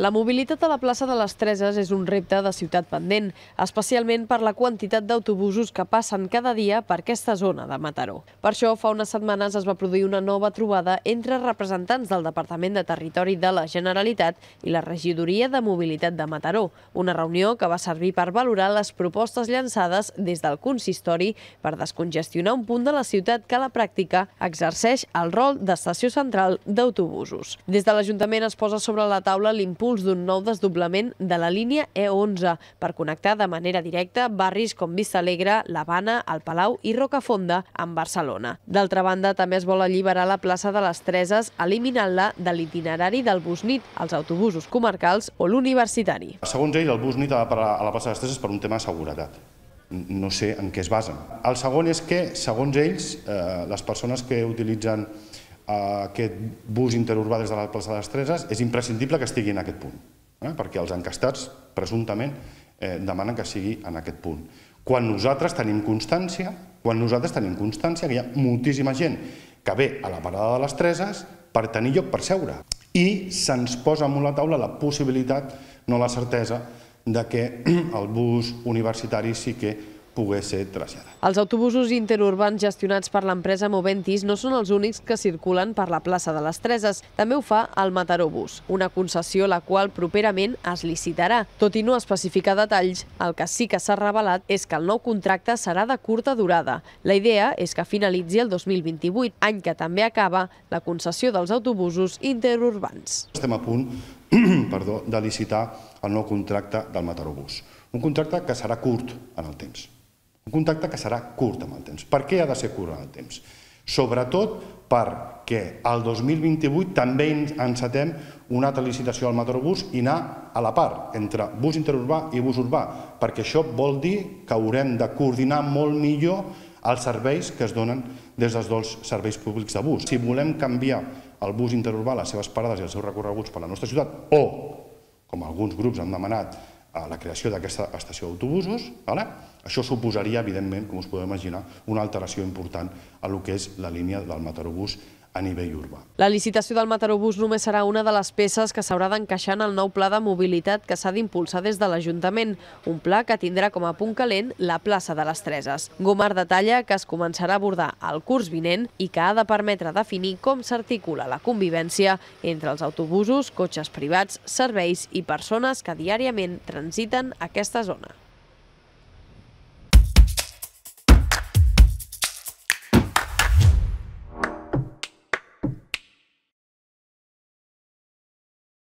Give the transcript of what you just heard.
La mobilitat a la plaça de les Treses és un repte de ciutat pendent, especialment per la quantitat d'autobusos que passen cada dia per aquesta zona de Mataró. Per això, fa unes setmanes es va produir una nova trobada entre representants del Departament de Territori de la Generalitat i la Regidoria de Mobilitat de Mataró, una reunió que va servir per valorar les propostes llançades des del consistori per descongestionar un punt de la ciutat que a la pràctica exerceix el rol d'estació central d'autobusos. Des de l'Ajuntament es posa sobre la taula l'impuls d'un nou desdoblament de la línia E11 per connectar de manera directa barris com Vista Alegre, l'Havana, el Palau i Rocafonda amb Barcelona. D'altra banda, també es vol alliberar la plaça de les Treses eliminant-la de l'itinerari del Busnit, els autobusos comarcals o l'universitari. Segons ell, el Busnit ha de parar a la plaça de les Treses per un tema de seguretat. No sé en què es basen. El segon és que, segons ells, eh, les persones que utilitzen aquest bus interurbà des de la plaça de les Treses és imprescindible que estigui en aquest punt, eh, perquè els encastats, presumptament, eh, demanen que sigui en aquest punt. Quan nosaltres tenim constància, quan nosaltres tenim constància que hi ha moltíssima gent que ve a la parada de les Treses per tenir lloc per seure. I se'ns posa amunt la taula la possibilitat, no la certesa, de que el bus universitari sí que pogués ser traslladat. Els autobusos interurbans gestionats per l'empresa Moventis no són els únics que circulen per la plaça de les Treses. També ho fa el Mataró Bus, una concessió la qual properament es licitarà. Tot i no especificar detalls, el que sí que s'ha revelat és que el nou contracte serà de curta durada. La idea és que finalitzi el 2028, any que també acaba la concessió dels autobusos interurbans. Estem a punt perdó, de licitar el nou contracte del Mataró Bus. Un contracte que serà curt en el temps. Un contracte que serà curt amb el temps. Per què ha de ser curt en el temps? Sobretot perquè el 2028 també encetem una altra licitació al Metrobús i anar a la part entre bus interurbà i bus urbà, perquè això vol dir que haurem de coordinar molt millor els serveis que es donen des dels dos serveis públics de bus. Si volem canviar el bus interurbà, les seves parades i els seus recorreguts per la nostra ciutat, o, com alguns grups han demanat, a la creació d'aquesta estació d'autobusos, vale? això suposaria, evidentment, com us podeu imaginar, una alteració important a lo que és la línia del Matarobús a nivell urbà. La licitació del Matarobús només serà una de les peces que s'haurà d'encaixar en el nou pla de mobilitat que s'ha d'impulsar des de l'Ajuntament, un pla que tindrà com a punt calent la plaça de les Treses. Gomar detalla que es començarà a abordar el curs vinent i que ha de permetre definir com s'articula la convivència entre els autobusos, cotxes privats, serveis i persones que diàriament transiten aquesta zona.